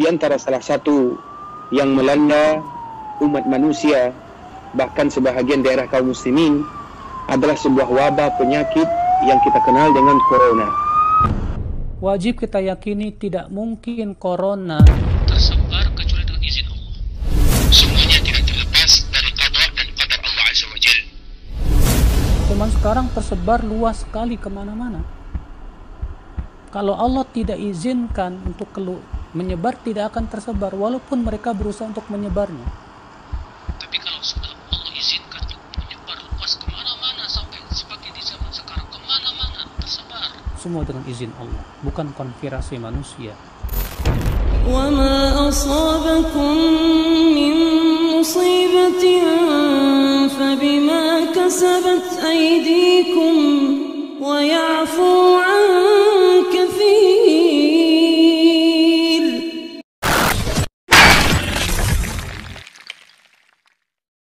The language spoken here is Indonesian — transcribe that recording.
di antara salah satu yang melanda umat manusia bahkan sebahagian daerah kaum muslimin adalah sebuah wabah penyakit yang kita kenal dengan corona. Wajib kita yakini tidak mungkin corona tersebar kecuali dengan izin Allah. Semuanya tidak terlepas dari qada dan qadar Allah Azza wa Jal. Cuman sekarang tersebar luas sekali ke mana-mana. Kalau Allah tidak izinkan untuk kelu menyebar tidak akan tersebar walaupun mereka berusaha untuk menyebarnya. Tapi kalau sudah Allah izinkan untuk menyebar luas kemana-mana sampai seperti di zaman sekarang kemana-mana tersebar. Semua dengan izin Allah, bukan konspirasi manusia. وما أصابكم من مصيبة فبما كسبت أيديكم ويعفو عن